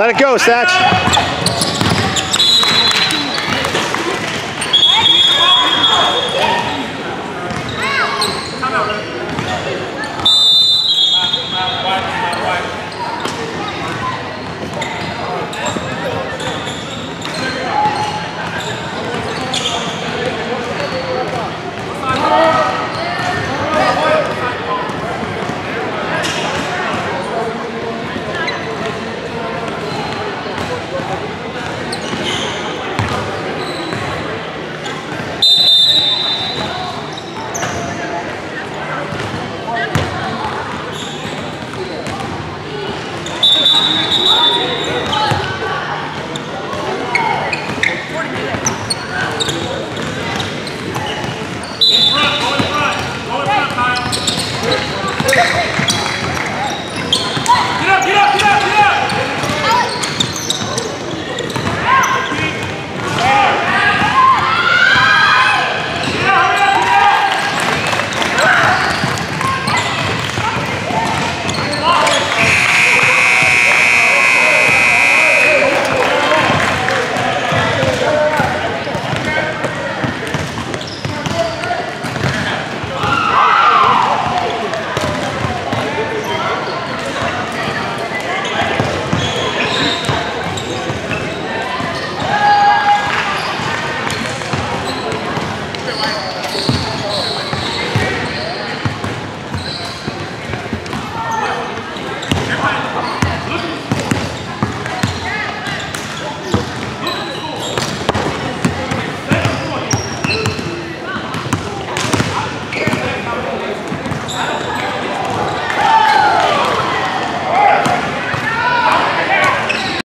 Let it go, Satch.